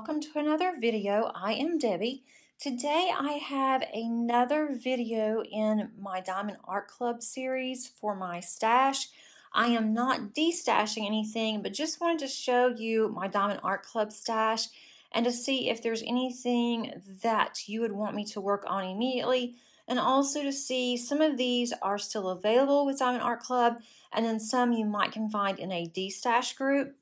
welcome to another video. I am Debbie. Today I have another video in my Diamond Art Club series for my stash. I am not destashing anything, but just wanted to show you my Diamond Art Club stash and to see if there's anything that you would want me to work on immediately and also to see some of these are still available with Diamond Art Club and then some you might can find in a destash group.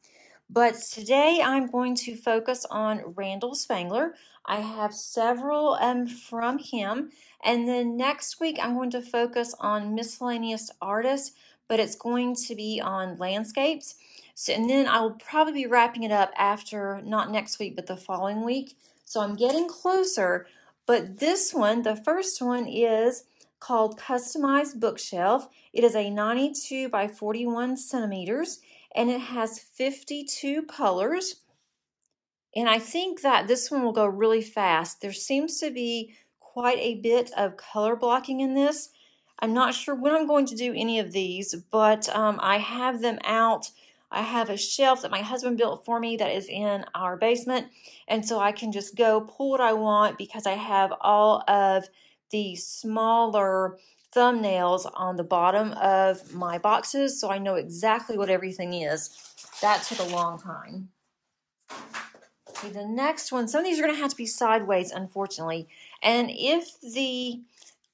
But today I'm going to focus on Randal Spangler. I have several um, from him. And then next week I'm going to focus on miscellaneous artists, but it's going to be on landscapes. So, and then I will probably be wrapping it up after, not next week, but the following week. So I'm getting closer. But this one, the first one is called Customized Bookshelf. It is a 92 by 41 centimeters and it has 52 colors. And I think that this one will go really fast. There seems to be quite a bit of color blocking in this. I'm not sure when I'm going to do any of these, but um, I have them out. I have a shelf that my husband built for me that is in our basement. And so I can just go pull what I want because I have all of the smaller thumbnails on the bottom of my boxes so I know exactly what everything is. That took a long time. Okay, the next one, some of these are going to have to be sideways, unfortunately. And if the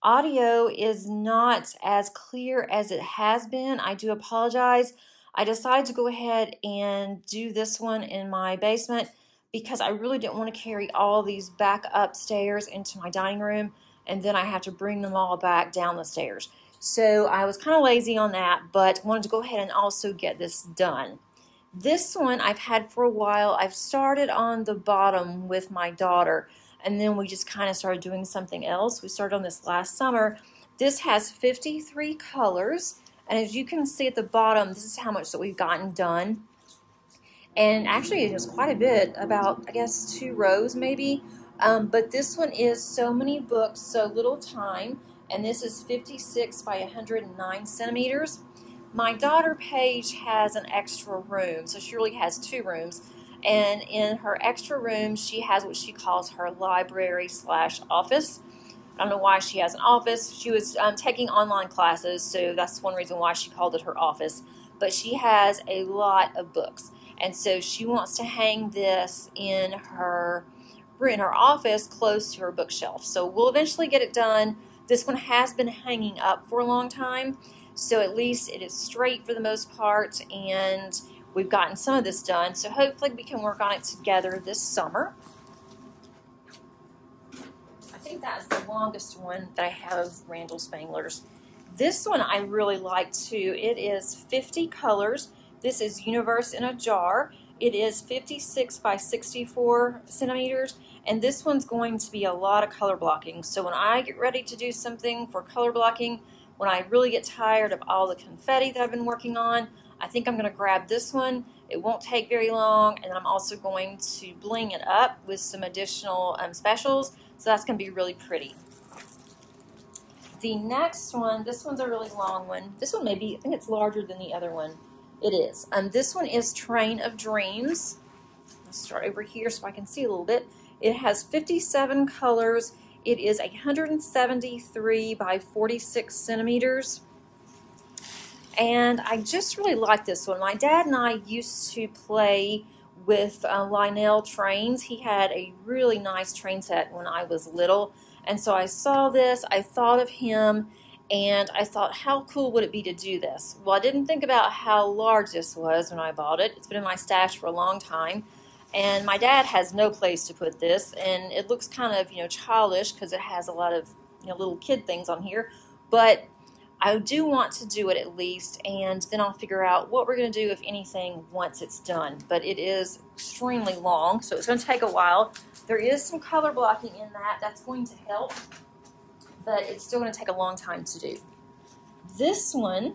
audio is not as clear as it has been, I do apologize. I decided to go ahead and do this one in my basement because I really didn't want to carry all these back upstairs into my dining room and then I have to bring them all back down the stairs. So I was kind of lazy on that, but wanted to go ahead and also get this done. This one I've had for a while. I've started on the bottom with my daughter, and then we just kind of started doing something else. We started on this last summer. This has 53 colors, and as you can see at the bottom, this is how much that we've gotten done. And actually, it is quite a bit, about, I guess, two rows maybe um, but this one is so many books, so little time, and this is 56 by 109 centimeters. My daughter Paige has an extra room, so she really has two rooms. And in her extra room, she has what she calls her library slash office. I don't know why she has an office. She was um, taking online classes, so that's one reason why she called it her office. But she has a lot of books, and so she wants to hang this in her in her office close to her bookshelf. So we'll eventually get it done. This one has been hanging up for a long time, so at least it is straight for the most part, and we've gotten some of this done. So hopefully we can work on it together this summer. I think that's the longest one that I have of Randal Spangler's. This one I really like too. It is 50 colors. This is Universe in a Jar. It is 56 by 64 centimeters, and this one's going to be a lot of color blocking. So when I get ready to do something for color blocking, when I really get tired of all the confetti that I've been working on, I think I'm going to grab this one. It won't take very long, and I'm also going to bling it up with some additional um, specials, so that's going to be really pretty. The next one, this one's a really long one. This one may be, I think it's larger than the other one. It is. Um, this one is Train of Dreams. Let's start over here so I can see a little bit. It has 57 colors. It is 173 by 46 centimeters. And I just really like this one. My dad and I used to play with uh, Lionel trains. He had a really nice train set when I was little. And so I saw this, I thought of him, and I thought, how cool would it be to do this? Well, I didn't think about how large this was when I bought it. It's been in my stash for a long time. And my dad has no place to put this, and it looks kind of, you know, childish because it has a lot of, you know, little kid things on here. But I do want to do it at least, and then I'll figure out what we're going to do, if anything, once it's done. But it is extremely long, so it's going to take a while. There is some color blocking in that. That's going to help but it's still going to take a long time to do. This one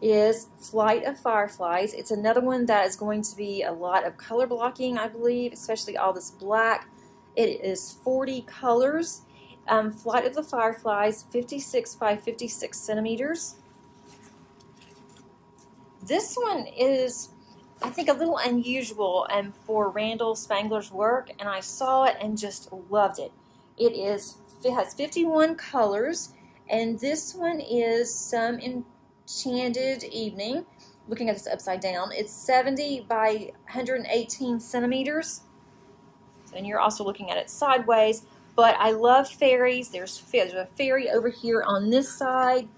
is Flight of Fireflies. It's another one that is going to be a lot of color blocking, I believe, especially all this black. It is 40 colors. Um, Flight of the Fireflies, 56 by 56 centimeters. This one is I think, a little unusual um, for Randal Spangler's work, and I saw it and just loved it. It is it has 51 colors, and this one is Some Enchanted Evening. Looking at this upside down, it's 70 by 118 centimeters, and you're also looking at it sideways. But I love fairies. There's, there's a fairy over here on this side.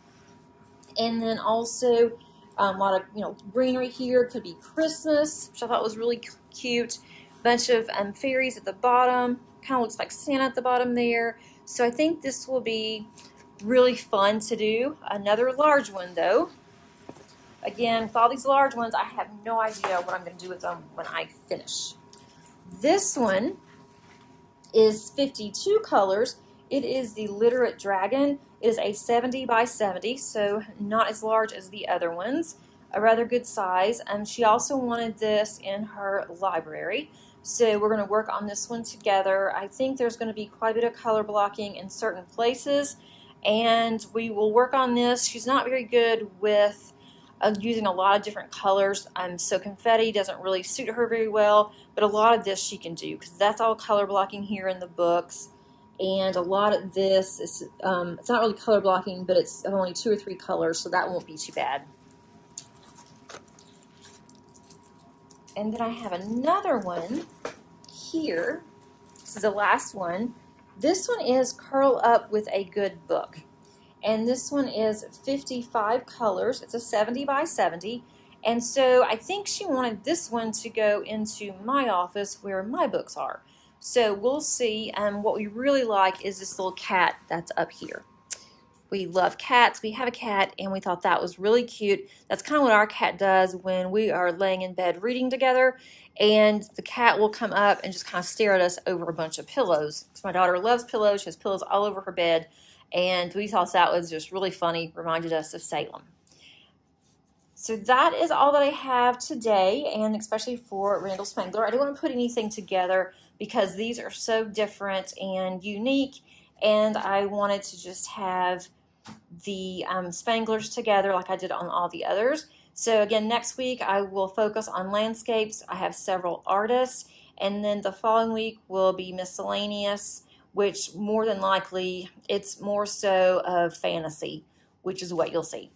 And then also um, a lot of, you know, greenery here. Could be Christmas, which I thought was really cute. Bunch of um, fairies at the bottom. Kind of looks like Santa at the bottom there. So I think this will be really fun to do. Another large one, though. Again, with all these large ones, I have no idea what I'm going to do with them when I finish. This one is 52 colors. It is the Literate Dragon. It is a 70 by 70, so not as large as the other ones. A rather good size. Um, she also wanted this in her library. So we're going to work on this one together. I think there's going to be quite a bit of color blocking in certain places. And we will work on this. She's not very good with uh, using a lot of different colors. Um, so confetti doesn't really suit her very well, but a lot of this she can do because that's all color blocking here in the books. And a lot of this is, um, it's not really color blocking, but it's only two or three colors, so that won't be too bad. And then I have another one here. This is the last one. This one is Curl Up with a Good Book and this one is 55 colors. It's a 70 by 70. And so I think she wanted this one to go into my office where my books are. So we'll see. Um, what we really like is this little cat that's up here. We love cats. We have a cat, and we thought that was really cute. That's kind of what our cat does when we are laying in bed reading together, and the cat will come up and just kind of stare at us over a bunch of pillows. Because my daughter loves pillows. She has pillows all over her bed and we thought that was just really funny, reminded us of Salem. So that is all that I have today, and especially for Randal Spangler. I didn't want to put anything together because these are so different and unique, and I wanted to just have the um, Spanglers together like I did on all the others. So again, next week I will focus on landscapes. I have several artists, and then the following week will be miscellaneous which more than likely it's more so of fantasy, which is what you'll see.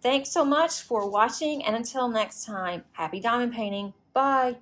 Thanks so much for watching, and until next time, happy diamond painting. Bye.